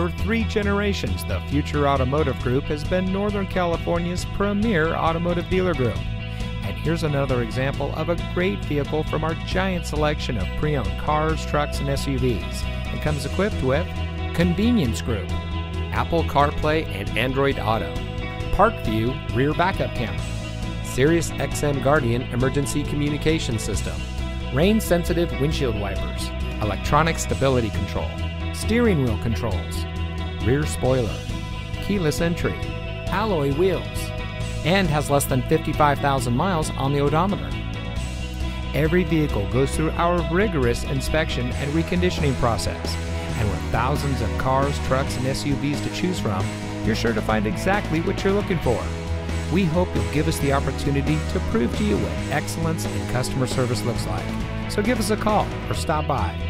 For three generations, the Future Automotive Group has been Northern California's premier automotive dealer group. And here's another example of a great vehicle from our giant selection of pre owned cars, trucks, and SUVs. It comes equipped with Convenience Group, Apple CarPlay and Android Auto, Park View rear backup camera, Sirius XM Guardian emergency communication system, rain sensitive windshield wipers, electronic stability control, steering wheel controls, rear spoiler, keyless entry, alloy wheels, and has less than 55,000 miles on the odometer. Every vehicle goes through our rigorous inspection and reconditioning process, and with thousands of cars, trucks, and SUVs to choose from, you're sure to find exactly what you're looking for. We hope you'll give us the opportunity to prove to you what excellence in customer service looks like. So give us a call or stop by.